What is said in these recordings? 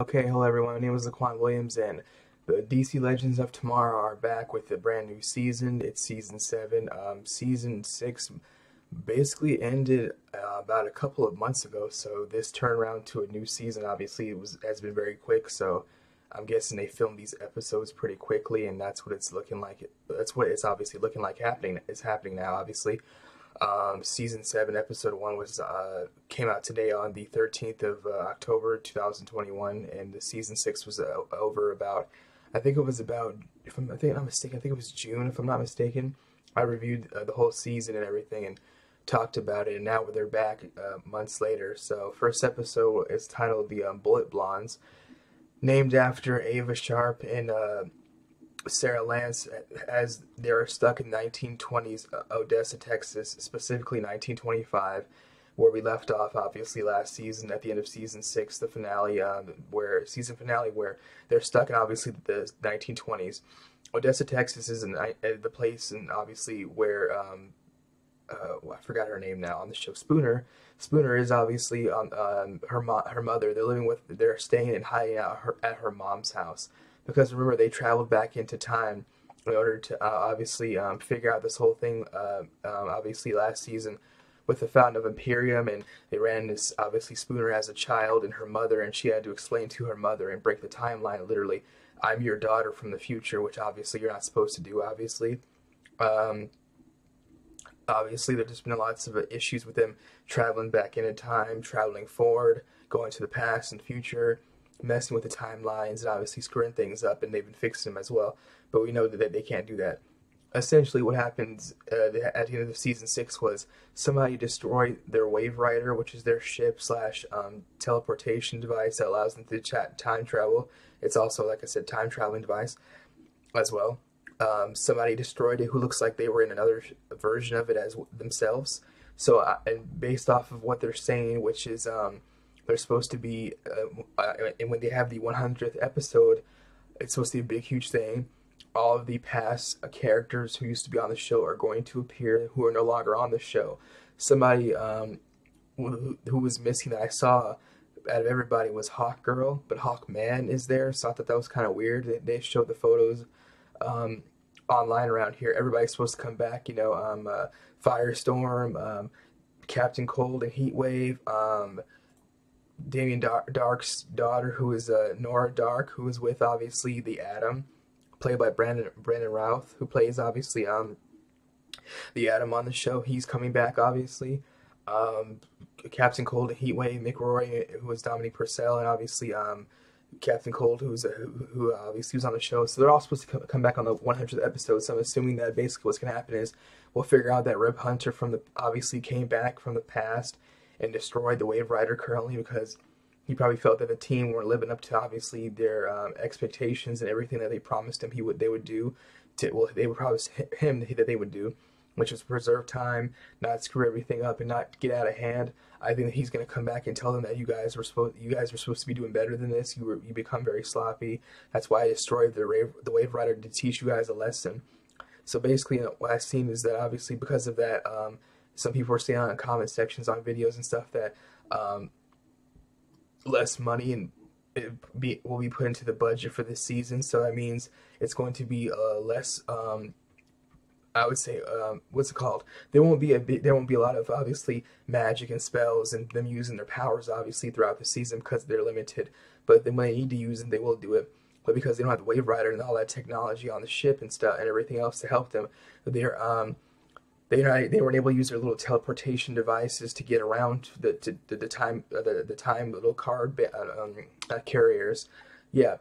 Okay, hello everyone. My name is Laquan Williams, and the DC Legends of Tomorrow are back with a brand new season. It's season seven. Um, season six basically ended uh, about a couple of months ago, so this turnaround to a new season obviously it was has been very quick. So I'm guessing they filmed these episodes pretty quickly, and that's what it's looking like. That's what it's obviously looking like happening. It's happening now, obviously. Um, season seven, episode one was uh, came out today on the 13th of uh, October 2021, and the season six was uh, over about. I think it was about. If I'm, I think I'm mistaken, I think it was June. If I'm not mistaken, I reviewed uh, the whole season and everything, and talked about it. And now they're back uh, months later. So first episode is titled "The um, Bullet Blondes," named after Ava Sharp and uh, Sara Lance as they're stuck in 1920s Odessa, Texas, specifically 1925, where we left off obviously last season at the end of season six, the finale, um, where season finale where they're stuck in obviously the 1920s. Odessa, Texas is an, uh, the place and obviously where um, uh, well, I forgot her name now on the show Spooner. Spooner is obviously um, um, her mo- her mother. They're living with they're staying and hiding out her, at her mom's house because remember they traveled back into time in order to uh, obviously um, figure out this whole thing. Uh, um, obviously, last season with the fountain of Imperium, and they ran this obviously Spooner as a child and her mother, and she had to explain to her mother and break the timeline. Literally, I'm your daughter from the future, which obviously you're not supposed to do. Obviously. Um, obviously, there's just been lots of issues with them traveling back into time, traveling forward, going to the past and future, messing with the timelines and obviously screwing things up, and they've been fixing them as well. But we know that they can't do that. Essentially, what happens uh, at the end of season six was somebody destroyed their Wave Rider, which is their ship slash um, teleportation device that allows them to chat time travel. It's also, like I said, time traveling device as well. Um, somebody destroyed it who looks like they were in another version of it as themselves. So, uh, and based off of what they're saying, which is um, they're supposed to be, uh, uh, and when they have the 100th episode, it's supposed to be a big, huge thing. All of the past characters who used to be on the show are going to appear, who are no longer on the show. Somebody um, who, who was missing that I saw out of everybody was Hawk Girl, but Hawk Man is there, so I thought that was kind of weird. They, they showed the photos um, online around here. Everybody's supposed to come back, you know, um, uh, Firestorm, um, Captain Cold and Heatwave, um, Damien Dar- Darhk's daughter, who is uh, Nora Darhk, who is with obviously the Atom, played by Brandon Brandon Routh, who plays obviously um the Atom on the show. He's coming back obviously. Um, Captain Cold Heatwave, Mick Rory, who was Dominic Purcell, and obviously um, Captain Cold, who's a, who, who obviously was on the show. So they're all supposed to come back on the 100th episode. So I'm assuming that basically what's going to happen is we'll figure out that Rip Hunter from the obviously came back from the past and destroyed the Wave Rider currently because he probably felt that the team weren't living up to obviously their um, expectations and everything that they promised him he would they would do. To, well, they would promise him that they would do, which was preserve time, not screw everything up, and not get out of hand. I think that he's going to come back and tell them that you guys were supposed you guys were supposed to be doing better than this. You were you become very sloppy. That's why I destroyed the Wave, the Waverider to teach you guys a lesson. So basically, what I've seen is that obviously because of that. Um, some people are saying on comment sections on videos and stuff that um, less money and be, will be put into the budget for this season. So that means it's going to be uh, less. Um, I would say, um, what's it called? There won't be a bit, there won't be a lot of obviously magic and spells and them using their powers obviously throughout the season because they're limited. But when they need to use them, they will do it. But because they don't have the Wave Rider and all that technology on the ship and stuff and everything else to help them, they're um, they they weren't able to use their little teleportation devices to get around the to, the, the time uh, the the time little card uh, um, uh, carriers. Yeah,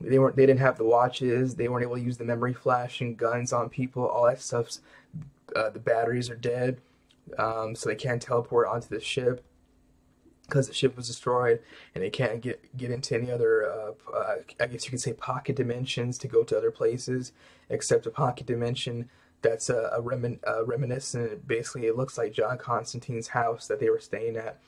they weren't they didn't have the watches. They weren't able to use the memory flash and guns on people. All that stuff's uh, the batteries are dead, um, so they can't teleport onto the ship because the ship was destroyed, and they can't get get into any other. Uh, uh, I guess you could say pocket dimensions to go to other places, except a pocket dimension that's a, a, remin, a reminiscent. Basically, it looks like John Constantine's house that they were staying at.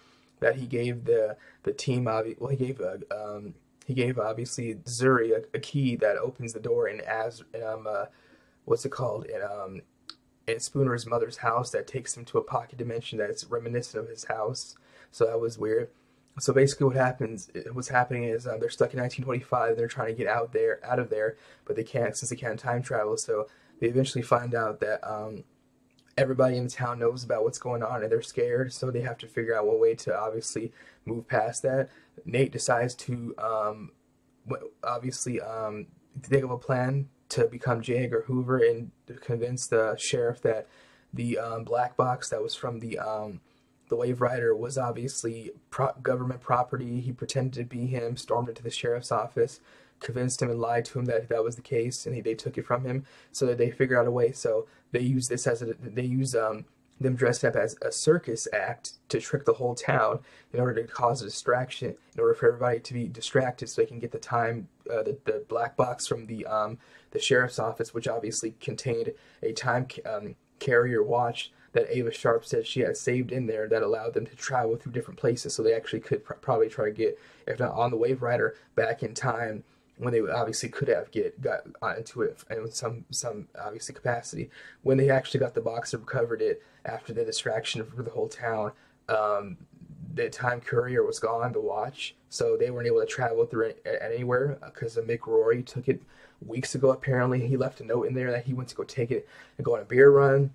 That he gave the the team. Well, he gave a, um, he gave obviously Zari a, a, key that opens the door in as um uh, what's it called in um in Spooner's mother's house that takes him to a pocket dimension that's reminiscent of his house. So that was weird. So basically, what happens, what's happening is uh, they're stuck in 1925. They're trying to get out there, out of there, but they can't since they can't time travel. So they eventually find out that um, everybody in town knows about what's going on, and they're scared. So they have to figure out what way to obviously move past that. Nate decides to um, obviously um, think of a plan to become J. Edgar Hoover and convince the sheriff that the um, black box that was from the um, the Waverider was obviously pro- government property. He pretended to be him, stormed into the sheriff's office, convinced him and lied to him that that was the case, and he, they took it from him. So that they figured out a way. So they use this as a they use um, them dressed up as a circus act to trick the whole town in order to cause a distraction, in order for everybody to be distracted so they can get the time, uh, the, the black box from the um, the sheriff's office, which obviously contained a time um, carrier watch that Ava Sharp said she had saved in there that allowed them to travel through different places. So they actually could pr- probably try to get, if not on the Wave Rider, back in time when they obviously could have get got into it in some some obviously capacity. When they actually got the box and recovered it after the distraction for the whole town, um, the time courier was gone to watch, so they weren't able to travel through it anywhere because uh, Mick Rory took it weeks ago. Apparently, he left a note in there that he went to go take it and go on a beer run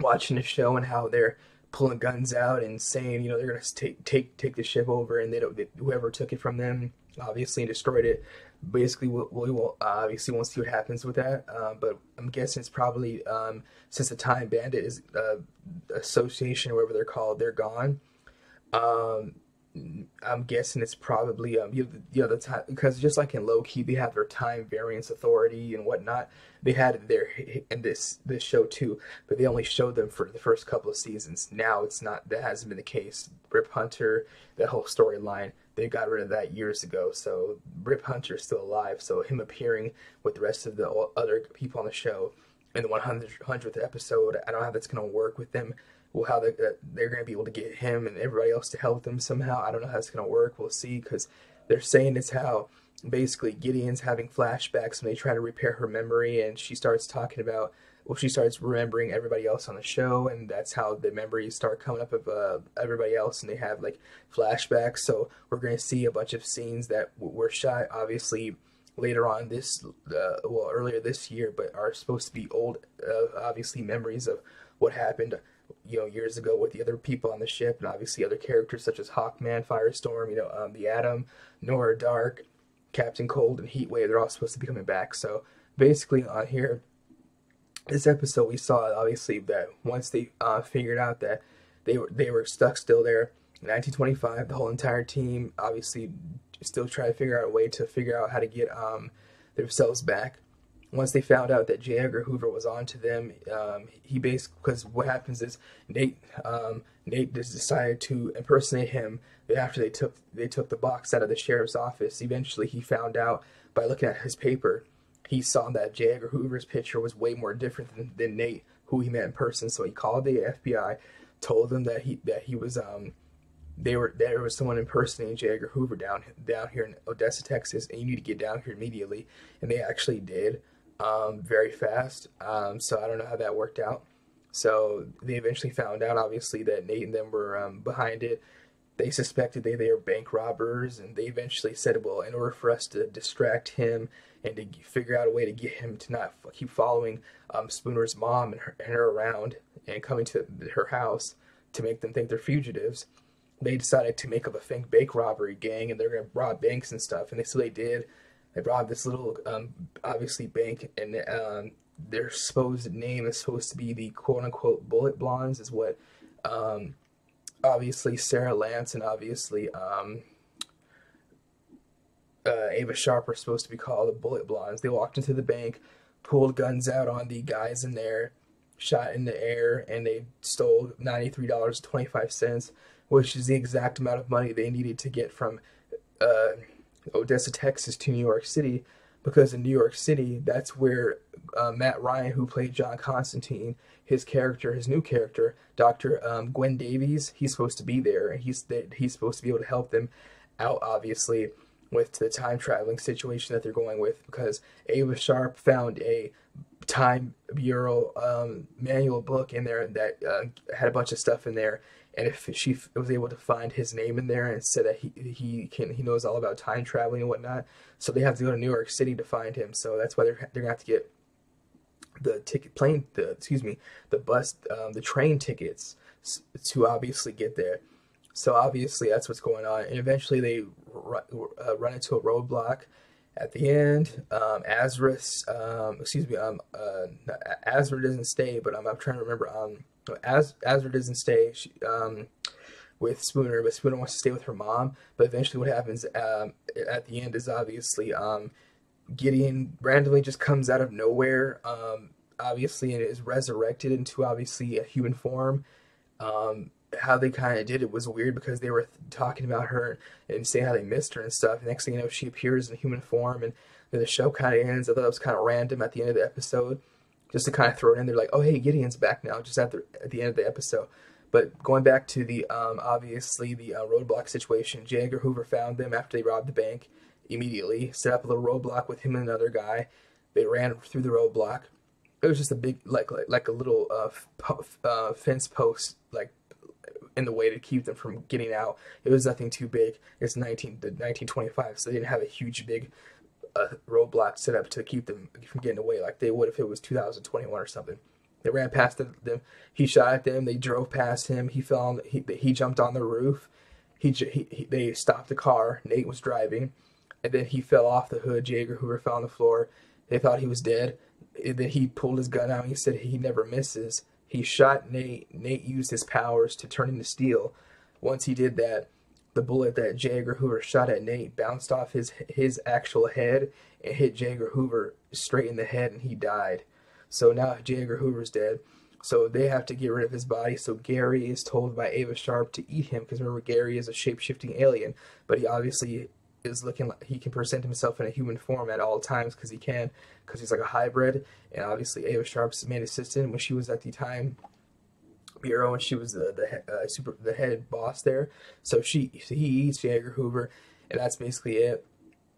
watching the show and how they're pulling guns out and saying, you know, they're gonna take take take the ship over, and they don't. They, whoever took it from them, obviously destroyed it. Basically, we, we will uh, obviously won't see what happens with that. Uh, but I'm guessing it's probably um, since the Time Bandit is uh, association, or whatever they're called, they're gone. Um, I'm guessing it's probably um you, you know the time because just like in Loki they have their time variance authority and whatnot. They had it there in this this show too, but they only showed them for the first couple of seasons. Now it's not that hasn't been the case. Rip Hunter, that whole storyline, they got rid of that years ago. So Rip Hunter is still alive. So him appearing with the rest of the other people on the show in the 100th episode, I don't know how that's gonna work with them well, how they, uh, they're going to be able to get him and everybody else to help them somehow. I don't know how it's going to work. We'll see because they're saying it's how basically Gideon's having flashbacks when they try to repair her memory and she starts talking about well she starts remembering everybody else on the show and that's how the memories start coming up of uh, everybody else and they have like flashbacks so we're going to see a bunch of scenes that were shot obviously later on this uh, well earlier this year but are supposed to be old uh, obviously memories of what happened you know years ago with the other people on the ship, and obviously other characters such as Hawkman, Firestorm, you know, um, the Atom, Nora Darhk, Captain Cold, and Heatwave. They're all supposed to be coming back. So basically, on here, this episode, we saw obviously that once they uh, figured out that they were they were stuck still there in 1925, the whole entire team obviously still try to figure out a way to figure out how to get um, themselves back once they found out that J. Edgar Hoover was on to them, um, he basically because what happens is Nate um, Nate just decided to impersonate him. After they took they took the box out of the sheriff's office, eventually he found out by looking at his paper, he saw that J. Edgar Hoover's picture was way more different than, than Nate, who he met in person. So he called the FBI, told them that he that he was um, they were there was someone impersonating J. Edgar Hoover down down here in Odessa, Texas, and you need to get down here immediately. And they actually did um, very fast. Um, so I don't know how that worked out. So they eventually found out, obviously, that Nate and them were um, behind it. They suspected they, they were bank robbers, and they eventually said, well, in order for us to distract him and to figure out a way to get him to not keep following um, Spooner's mom and her, and her around and coming to her house to make them think they're fugitives, they decided to make up a fake bank robbery gang, and they're going to rob banks and stuff. And they so they did they robbed this little, um, obviously, bank, and um, their supposed name is supposed to be the quote unquote Bullet Blondes, is what um, obviously Sara Lance and obviously um, uh, Ava Sharp are supposed to be called the Bullet Blondes. They walked into the bank, pulled guns out on the guys in there, shot in the air, and they stole $93.25, which is the exact amount of money they needed to get from. Uh, Odessa, Texas to New York City because in New York City, that's where uh, Matt Ryan, who played John Constantine, his character, his new character, Doctor um, Gwyn Davies, he's supposed to be there, and he's he's supposed to be able to help them out, obviously, with the time traveling situation that they're going with. Because Ava Sharp found a time bureau um, manual book in there that uh, had a bunch of stuff in there, and if she was able to find his name in there and said that he he can he knows all about time traveling and whatnot, so they have to go to New York City to find him. So that's why they're they're gonna have to get the ticket plane the excuse me the bus um, the train tickets to obviously get there. So obviously that's what's going on, and eventually they run, uh, run into a roadblock. At the end, um, um, excuse me, um, uh, Astra doesn't stay, but I'm, I'm trying to remember. Um, Az Astra doesn't stay she, um, with Spooner, but Spooner wants to stay with her mom. But eventually, what happens um, at the end is obviously um, Gideon randomly just comes out of nowhere, um, obviously, and is resurrected into obviously a human form. Um, how they kind of did it was weird because they were talking about her and saying how they missed her and stuff. next thing you know, she appears in human form, and the show kind of ends. I thought it was kind of random at the end of the episode, just to kind of throw it in there, like, oh hey, Gideon's back now, just at the at the end of the episode. But going back to the um, obviously the uh, roadblock situation, J. Edgar Hoover found them after they robbed the bank. Immediately set up a little roadblock with him and another guy. They ran through the roadblock. It was just a big like like, like a little uh, po- uh, fence post like in the way to keep them from getting out. It was nothing too big. It's 19 1925, so they didn't have a huge big uh, roadblock set up to keep them from getting away like they would if it was 2021 or something. They ran past them. He shot at them. They drove past him. He fell. On, he he jumped on the roof. He, he, he they stopped the car. Nate was driving, and then he fell off the hood. J. Edgar Hoover fell on the floor. They thought he was dead. And then he pulled his gun out. And he said he never misses. He shot Nate. Nate used his powers to turn into steel. Once he did that, the bullet that J. Edgar Hoover shot at Nate bounced off his his actual head and hit J. Edgar Hoover straight in the head, and he died. So now J. Edgar Hoover's dead. So they have to get rid of his body. So Gary is told by Ava Sharp to eat him because remember Gary is a shape shifting alien, but he obviously is looking like he can present himself in a human form at all times because he can because he's like a hybrid. And obviously Ava Sharp's main assistant when she was at the time bureau and she was the the uh, super the head boss there. So she he eats J. Edgar Hoover, and that's basically it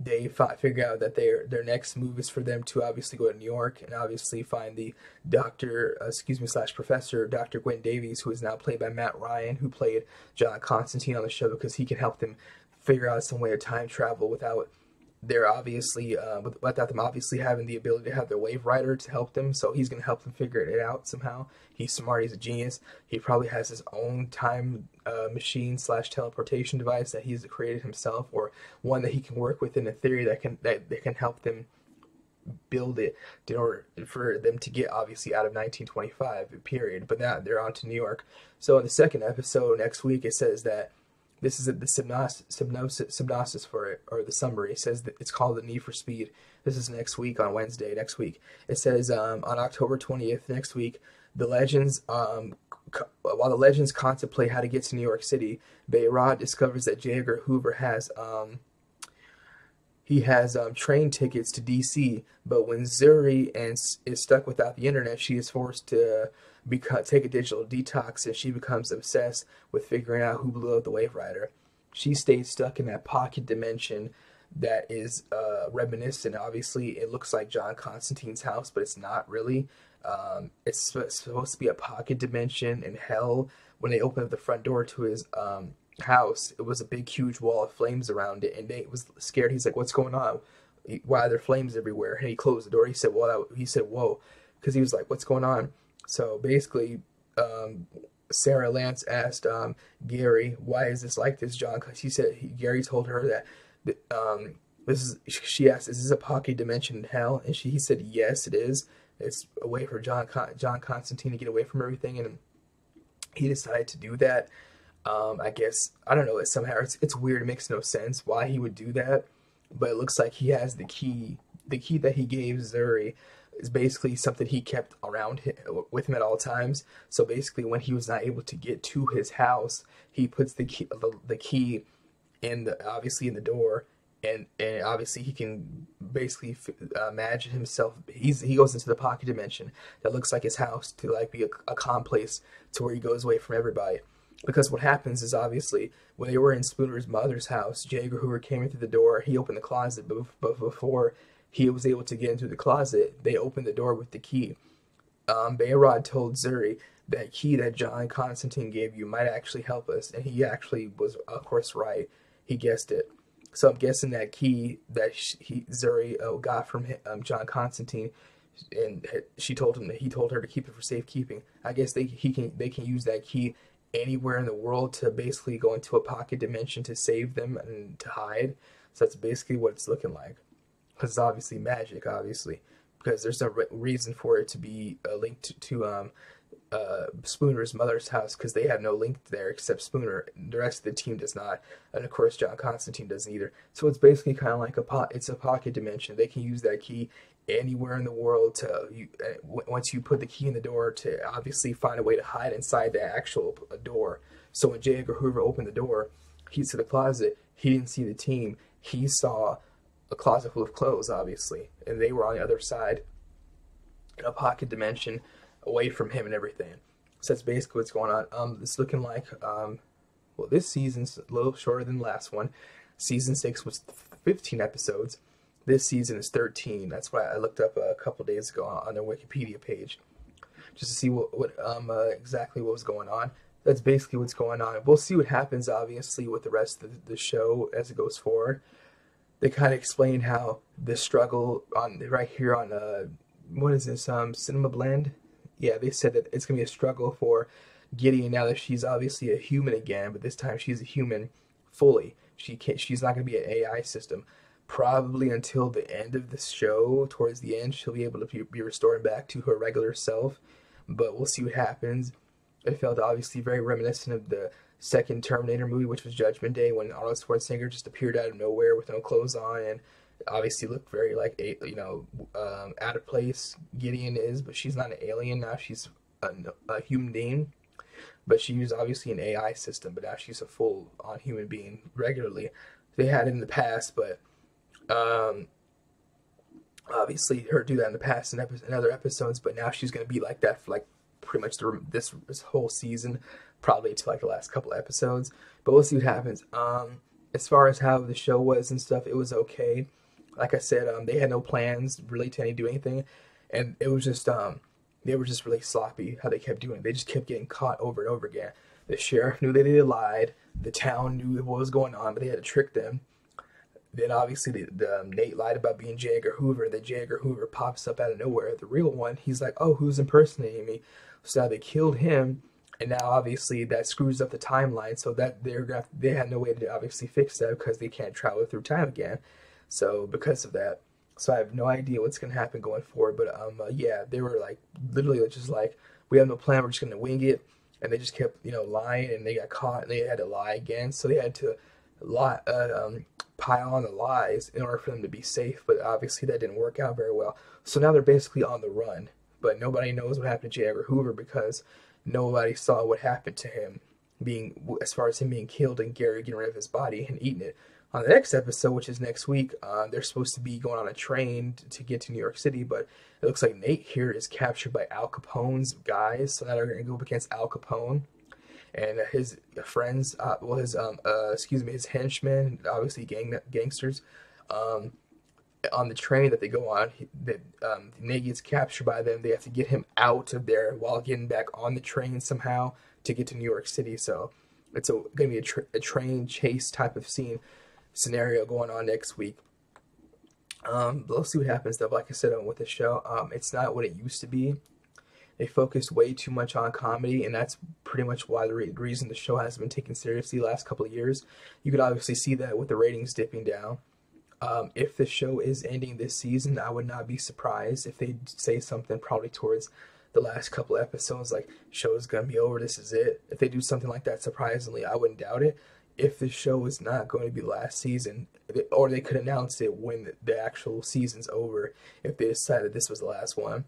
they figure out that their their next move is for them to obviously go to New York and obviously find the doctor, uh, excuse me, slash professor, Dr. Gwyn Davies, who is now played by Matt Ryan, who played John Constantine on the show because he can help them figure out some way of time travel without they're obviously uh, without them obviously having the ability to have their wave rider to help them. So he's going to help them figure it out somehow. He's smart he's a genius. He probably has his own time uh, machine slash teleportation device that he's created himself or one that he can work with in a theory that can that, that can help them build it in order for them to get obviously out of 1925 period. But now they're on to new york. So in the second episode next week it says that this is the synopsis, synopsis for it, or the summary. It says that it's called The Need for Speed. This is next week on Wednesday, next week. It says um, on October 20th, next week, the legends, um, while the legends contemplate how to get to New York City, Behrad discovers that J. Edgar Hoover has um, he has um, train tickets to DC, but when Zari and is stuck without the internet, she is forced to become, take a digital detox and she becomes obsessed with figuring out who blew up the Wave Rider. She stays stuck in that pocket dimension that is uh, reminiscent. Obviously, it looks like John Constantine's house, but it's not really. Um, it's supposed to be a pocket dimension in hell. When they open up the front door to his um, house, it was a big, huge wall of flames around it, and Nate was scared. He's like, "What's going on? Why are there flames everywhere?" And he closed the door. He said, "Well," he said, "Whoa," because he was like, "What's going on?" So basically, um, Sara Lance asked um, Gary, "Why is this like this, John?" Because he said he, Gary told her that um, this is. She asked, "Is this a pocket dimension in hell?" And she he said, "Yes, it is. It's a way for John Con- John Constantine to get away from everything." And he decided to do that. Um, I guess I don't know. It somehow it's, it's weird. It makes no sense why he would do that, but it looks like he has the key. The key that he gave Zari is basically something he kept around him, with him at all times. So basically, when he was not able to get to his house, he puts the key the, the key in the obviously in the door, and and obviously he can basically uh, imagine himself. He's he goes into the pocket dimension that looks like his house to like be a, a calm place to where he goes away from everybody. Because what happens is obviously when they were in Spooner's mother's house, J. Hoover came in through the door. He opened the closet, but, before he was able to get into the closet, they opened the door with the key. Um, Behrad told Zari that key that John Constantine gave you might actually help us. And he actually was, of course, right. He guessed it. So I'm guessing that key that he, Zari uh, got from um, John Constantine, and she told him that he told her to keep it for safekeeping. I guess they he can they can use that key anywhere in the world to basically go into a pocket dimension to save them and to hide. So that's basically what it's looking like. Because it's obviously magic, obviously, because there's no re- reason for it to be uh, linked to, to um, uh, Spooner's mother's house because they have no link there except Spooner. The rest of the team does not, and of course John Constantine doesn't either. So it's basically kind of like a pot. It's a pocket dimension. They can use that key anywhere in the world to you, uh, once you put the key in the door to obviously find a way to hide inside the actual door. So when J. Edgar Hoover opened the door, he to the closet. He didn't see the team. He saw a closet full of clothes, obviously, and they were on the other side in a pocket dimension away from him and everything. So that's basically what's going on. Um, it's looking like, um, well, this season's a little shorter than the last one. Season six was 15 episodes. This season is 13. That's why I looked up a couple days ago on their Wikipedia page, just to see what, what um, uh, exactly what was going on. That's basically what's going on. We'll see what happens, obviously, with the rest of the show as it goes forward. They kind of explain how the struggle on right here on uh, what is this um Cinema Blend yeah, they said that it's gonna be a struggle for Gideon now that she's obviously a human again, but this time she's a human fully. She can't. She's not gonna be an AI system. Probably until the end of the show, towards the end, she'll be able to be restored back to her regular self. But we'll see what happens. It felt obviously very reminiscent of the second Terminator movie, which was Judgment Day, when Arnold Schwarzenegger just appeared out of nowhere with no clothes on and obviously looked very like a you know um, out of place Gideon is, but she's not an alien now. She's a, a human being, but she was obviously an AI system. But now she's a full on human being regularly. They had in the past, but um, obviously her do that in the past in, epi- in other episodes. But now she's gonna be like that for like pretty much the, this this whole season, probably to like the last couple episodes. But we'll see what happens. Um, as far as how the show was and stuff, it was okay like I said, um, they had no plans really to any do anything, and it was just um, they were just really sloppy how they kept doing. It. They just kept getting caught over and over again. The sheriff knew that they lied. The town knew what was going on, but they had to trick them. Then obviously the, the um, Nate lied about being J. Edgar Hoover. The J. Edgar Hoover pops up out of nowhere. The real one, he's like, "Oh, who's impersonating me?" So now they killed him, and now obviously that screws up the timeline. So that they're they had no way to obviously fix that because they can't travel through time again. So because of that, so I have no idea what's gonna happen going forward. But um, uh, yeah, they were like literally just like, we have no plan. We're just gonna wing it, and they just kept you know lying, and they got caught, and they had to lie again. So they had to lie, uh, um, pile on the lies in order for them to be safe. But obviously that didn't work out very well. So now they're basically on the run. But nobody knows what happened to J. Edgar Hoover because nobody saw what happened to him being as far as him being killed and Gary getting rid of his body and eating it on the next episode, which is next week, uh, they're supposed to be going on a train to get to New York City, but it looks like Nate here is captured by Al Capone's guys, so now they're going to go up against Al Capone and his friends. Uh, well, his um, uh, excuse me, his henchmen, obviously gang gangsters. Um, on the train that they go on, that um, Nate gets captured by them. They have to get him out of there while getting back on the train somehow to get to New York City. So it's going to be a, tra- a train chase type of scene scenario going on next week. Um, we'll see what happens though. Like I said um, with the show, um, it's not what it used to be. They focused way too much on comedy, and that's pretty much why the re- reason the show hasn't been taken seriously the last couple of years. You could obviously see that with the ratings dipping down. Um, if the show is ending this season, I would not be surprised if they say something probably towards the last couple episodes, like show's gonna be over, this is it. If they do something like that, surprisingly, I wouldn't doubt it if the show is not going to be last season, or they could announce it when the actual season's over if they decided this was the last one.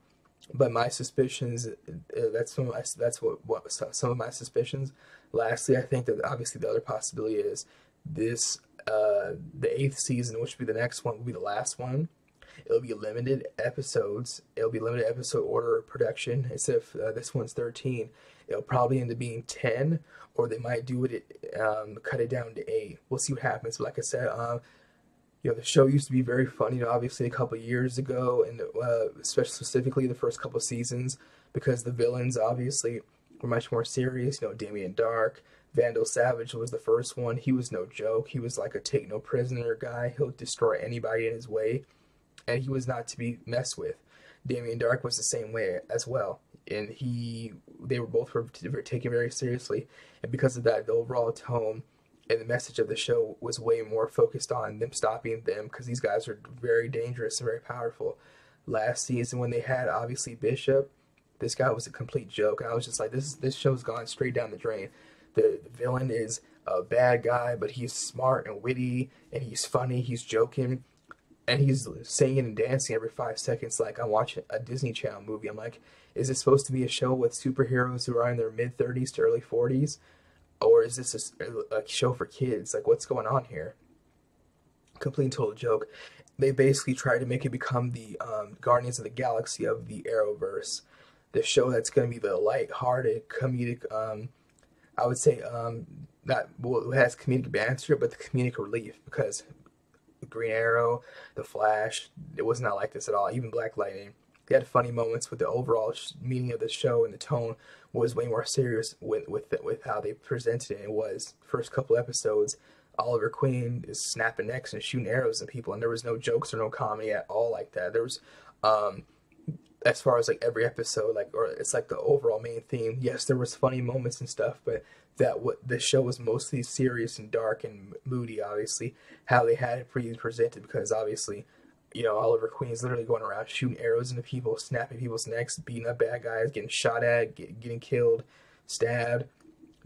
But my suspicions, uh, that's some my, that's what, what some of my suspicions. Lastly, I think that obviously the other possibility is this uh, the eighth season, which will be the next one, will be the last one. It'll be limited episodes. It'll be limited episode order production. Instead of uh, this one's 13, it'll probably end up being 10, or they might do it, um, cut it down to 8. We'll see what happens. But like I said, um, you know, the show used to be very funny, you know, obviously a couple years ago, and uh, especially specifically the first couple seasons, because the villains obviously were much more serious. You know, Damien Darhk, Vandal Savage was the first one. He was no joke. He was like a take no prisoner guy. He'll destroy anybody in his way, and he was not to be messed with. Damien Darhk was the same way as well, and he they were both were taken very seriously, and because of that, the overall tone and the message of the show was way more focused on them stopping them because these guys are very dangerous and very powerful. Last season, when they had obviously Bishop, this guy was a complete joke, and I was just like, this this show's gone straight down the drain. The, the villain is a bad guy, but he's smart and witty, and he's funny, he's joking, and he's singing and dancing every five seconds like I'm watching a Disney Channel movie. I'm like, is this supposed to be a show with superheroes who are in their mid 30s to early 40s? Or is this a, a show for kids? Like, what's going on here? Complete total joke. They basically tried to make it become the um, Guardians of the Galaxy of the Arrowverse. The show that's going to be the light-hearted, comedic, um, I would say, um, not well, it has comedic banter, but the comedic relief because Green Arrow, The Flash, it was not like this at all. Even Black Lightning, they had funny moments, but the overall meaning of the show and the tone was way more serious with with with how they presented it. It was first couple episodes. Oliver Queen is snapping necks and shooting arrows at people, and there was no jokes or no comedy at all like that. There was, um, as far as like every episode, like or it's like the overall main theme. Yes, there was funny moments and stuff, but that what the show was mostly serious and dark and moody. Obviously, how they had it pre presented because obviously you know, Oliver Queen's literally going around shooting arrows into people, snapping people's necks, beating up bad guys, getting shot at, get, getting killed, stabbed,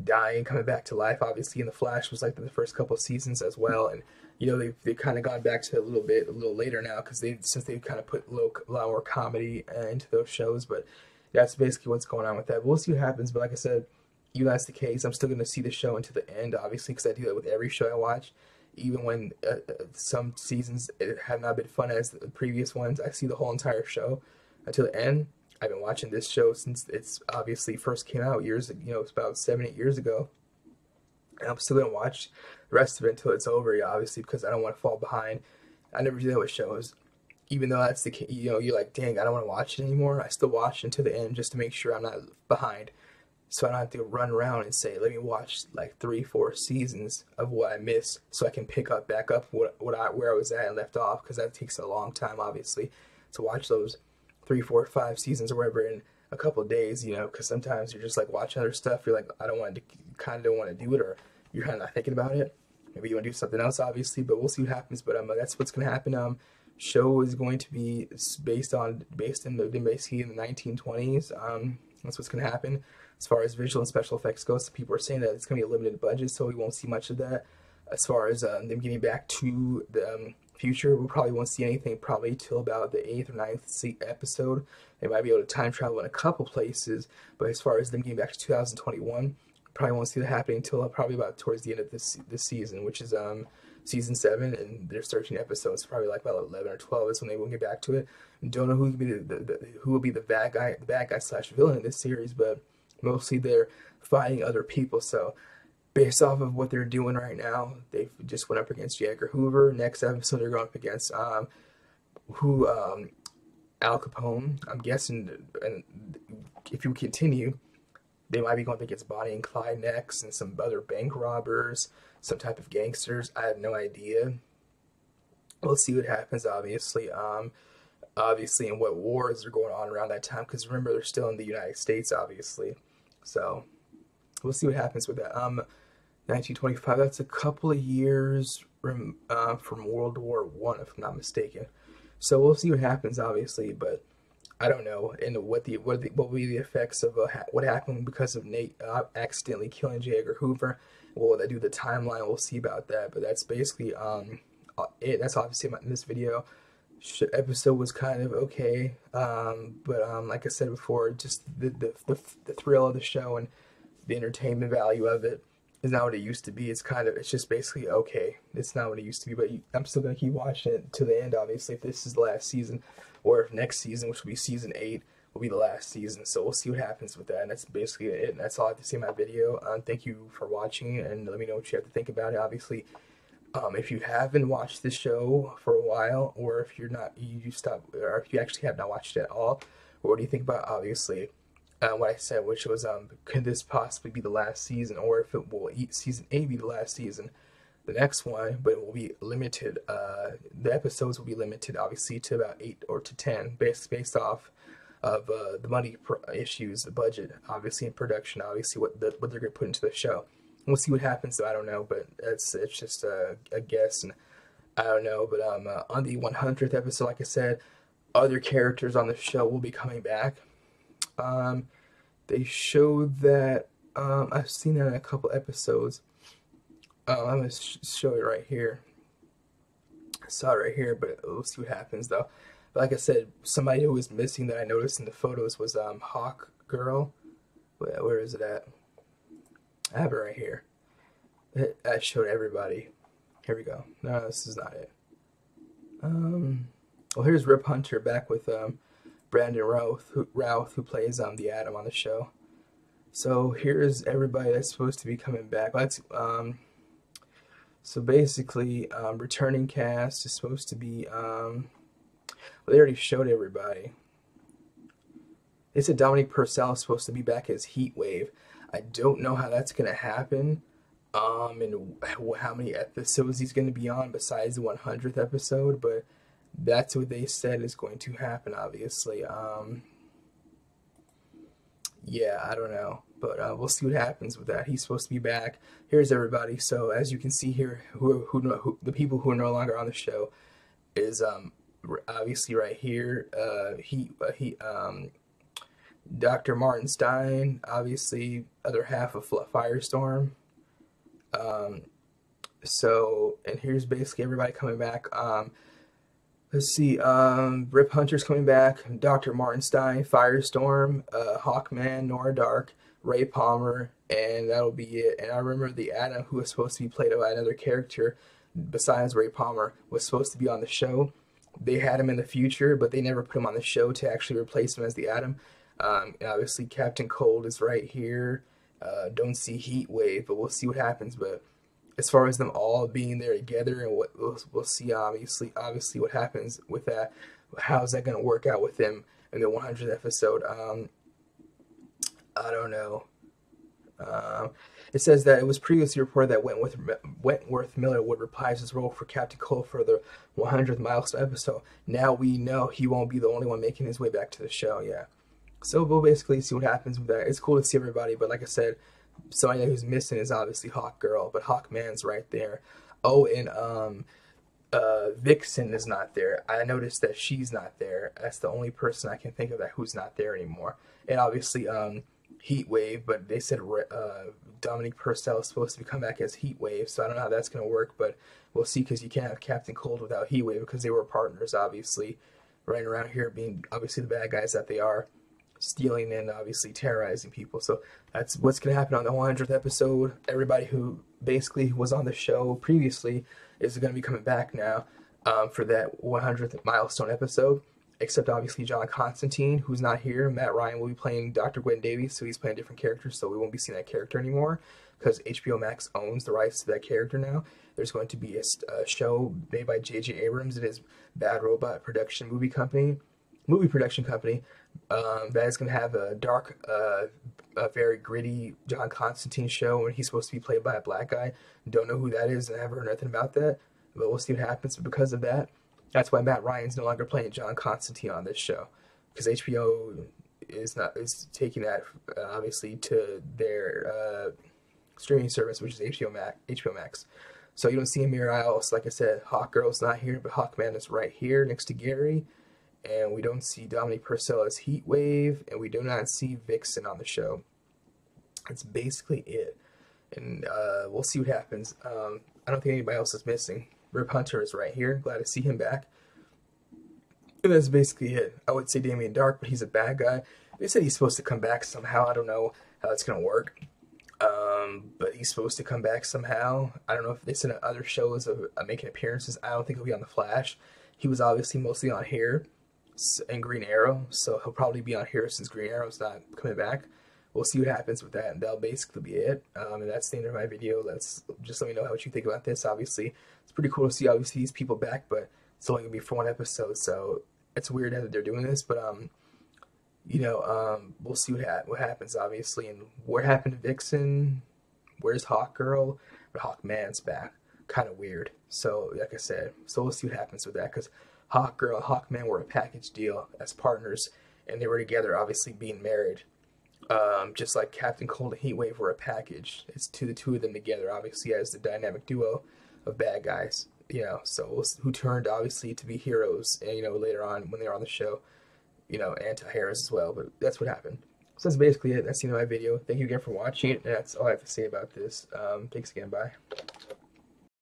dying, coming back to life. Obviously, in the Flash was like the first couple of seasons as well, and you know they've they've kind of gone back to it a little bit a little later now because they since they've kind of put a, a lot more comedy uh, into those shows. But that's basically what's going on with that. We'll see what happens. But like I said, even that's the case, I'm still going to see the show into the end, obviously, because I do that with every show I watch even when uh, uh, some seasons have not been fun as the previous ones. I see the whole entire show until the end. I've been watching this show since it's obviously first came out years, you know, it's about seven, eight years ago. And I'm still gonna watch the rest of it until it's over, obviously, because I don't want to fall behind. I never do that with shows, even though that's the you know you're like, dang, I don't want to watch it anymore. I still watch until the end just to make sure I'm not behind so I don't have to run around and say, let me watch like three, four seasons of what I missed, so I can pick up back up what what I where I was at and left off, because that takes a long time, obviously, to watch those three, four, five seasons or whatever in a couple days, you know, because sometimes you're just like watching other stuff, you're like, I don't want to, kind of don't want to do it, or you're kind of not thinking about it. Maybe you want to do something else, obviously, but we'll see what happens. But um, that's what's gonna happen. Um, show is going to be based on based in the basically in the 1920s. Um, that's what's gonna happen as far as visual and special effects goes. People are saying that it's going to be a limited budget, so we won't see much of that. As far as um, them getting back to the um, future, we probably won't see anything probably till about the eighth or ninth episode. They might be able to time travel in a couple places, but as far as them getting back to 2021, probably won't see that happening until uh, probably about towards the end of this this season, which is um season seven, and there's 13 episodes. Probably like about 11 or 12 is when they will get back to it. Don't know who will be the, the, the, who will be the bad guy, the bad guy slash villain in this series, but mostly they're fighting other people. So based off of what they're doing right now, they just went up against J. Edgar Hoover. Next episode, they're going up against um, who um, Al Capone. I'm guessing, and if you continue, they might be going up against Bonnie and Clyde next, and some other bank robbers, some type of gangsters. I have no idea. We'll see what happens. Obviously, um, obviously, and what wars are going on around that time. Because remember, they're still in the United States, obviously. So we'll see what happens with that. Um, 1925. That's a couple of years from uh, from World War One, if I'm not mistaken. So we'll see what happens, obviously, but I don't know. And what the what the, what will be the effects of uh, what happened because of Nate uh, accidentally killing J. Edgar Hoover? What will that do the timeline? We'll see about that. But that's basically um uh, it. That's obviously in this video episode was kind of okay, um, but um, like I said before, just the, the, the the thrill of the show and the entertainment value of it is not what it used to be. It's kind of it's just basically okay. It's not what it used to be, but you, I'm still gonna keep watching it to the end. Obviously, if this is the last season, or if next season, which will be season eight, will be the last season. So we'll see what happens with that. And that's basically it. And that's all I have to say in my video. Um, thank you for watching, and let me know what you have to think about it. Obviously um, if you haven't watched the show for a while, or if you're not, you stop, or if you actually have not watched it at all, what do you think about? Obviously, uh, what I said, which was, um, could this possibly be the last season, or if it will season A be the last season, the next one, but it will be limited. Uh, the episodes will be limited, obviously, to about eight or to ten, based based off of uh, the money issues, the budget, obviously, in production, obviously, what the, what they're going to put into the show. We'll see what happens. Though I don't know, but it's it's just a, a guess, and I don't know. But um, uh, on the 100th episode, like I said, other characters on the show will be coming back. Um, they showed that um, I've seen that in a couple episodes. Um, I'm gonna sh- show it right here. I saw it right here, but we'll see what happens though. But like I said, somebody who was missing that I noticed in the photos was um, Hawk Girl. Where, where is it at? I have it right here. I showed everybody. Here we go. No, this is not it. Um, well, here's Rip Hunter back with um, Brandon Routh, who, Routh, who plays um, the Atom on the show. So here's everybody that's supposed to be coming back. Let's um, so basically, um, returning cast is supposed to be. Um, well, they already showed everybody. They said Dominic Purcell is supposed to be back as Heat Wave. I don't know how that's gonna happen. Um, and how many episodes he's gonna be on besides the 100th episode, but that's what they said is going to happen. Obviously, um, yeah, I don't know, but uh, we'll see what happens with that. He's supposed to be back. Here's everybody. So as you can see here, who who, who the people who are no longer on the show is um obviously right here. Uh, he uh, he um Dr. Martin Stein, obviously other half of Firestorm. Um, so and here's basically everybody coming back. Um, Let's see. Um, Rip Hunter's coming back. Dr. Martin Stein, Firestorm, uh, Hawkman, Nora Darhk, Ray Palmer, and that'll be it. And I remember the Atom, who was supposed to be played by another character besides Ray Palmer, was supposed to be on the show. They had him in the future, but they never put him on the show to actually replace him as the Atom. Um, and obviously, Captain Cold is right here. Uh, don't see Heat Wave, but we'll see what happens. But as far as them all being there together and what we'll, we'll see obviously obviously what happens with that how's that going to work out with them in the 100th episode um i don't know um it says that it was previously reported that Wentworth, Wentworth Miller would reprise his role for Captain Cold for the 100th milestone episode. Now we know he won't be the only one making his way back to the show. Yeah, so we'll basically see what happens with that. It's cool to see everybody, but like I said, somebody who's missing is obviously Hawk Girl, but Hawkman's right there. Oh, and um, uh, Vixen is not there. I noticed that she's not there. That's the only person I can think of that who's not there anymore. And obviously, um, Heat Wave, but they said uh, Dominic Purcell is supposed to come back as Heat Wave, so I don't know how that's going to work, but we'll see because you can't have Captain Cold without Heat Wave because they were partners, obviously, running around here being obviously the bad guys that they are stealing and obviously terrorizing people. So that's what's going to happen on the 100th episode. Everybody who basically was on the show previously is going to be coming back now um, for that 100th milestone episode. Except obviously John Constantine, who's not here. Matt Ryan will be playing Dr. Gwyn Davies, so he's playing different characters, so we won't be seeing that character anymore because HBO Max owns the rights to that character now. There's going to be a, a show made by J.J. Abrams and his Bad Robot production movie company, movie production company, um, that is going to have a dark, uh, a very gritty John Constantine show, and he's supposed to be played by a black guy. Don't know who that is, and I haven't heard nothing about that. But we'll see what happens. But because of that, that's why Matt Ryan's no longer playing John Constantine on this show, because HBO is not is taking that uh, obviously to their uh, streaming service, which is HBO Max. HBO Max. So you don't see Amir Isles. Like I said, Hawk Girl's not here, but Hawkman is right here next to Gary and we don't see Dominic Purcell as Heat Wave, and we do not see Vixen on the show. That's basically it, and uh, we'll see what happens. Um, I don't think anybody else is missing. Rip Hunter is right here. Glad to see him back. And that's basically it. I would say Damien Darhk, but he's a bad guy. They said he's supposed to come back somehow. I don't know how that's gonna work. Um, but he's supposed to come back somehow. I don't know if they said other shows of uh, making appearances. I don't think he'll be on the Flash. He was obviously mostly on here and Green Arrow, so he'll probably be on here since Green Arrow's not coming back. We'll see what happens with that, and that'll basically be it. Um, and that's the end of my video. Let's just let me know what you think about this. Obviously, it's pretty cool to see obviously these people back, but it's only gonna be for one episode, so it's weird that they're doing this. But um, you know, um, we'll see what ha- what happens, obviously, and what happened to Vixen. Where's Hawk Girl? But Hawk Man's back. Kind of weird. So, like I said, so we'll see what happens with that because Hawk Girl and Hawk Man were a package deal as partners, and they were together, obviously being married. Um, just like Captain Cold and Heatwave were a package. It's to the two of them together, obviously, as the dynamic duo of bad guys. You know, so who turned obviously to be heroes, and you know later on when they were on the show, you know, anti-heroes as well. But that's what happened. So that's basically it. That's the end of my video. Thank you again for watching. And that's all I have to say about this. Um, thanks again. Bye.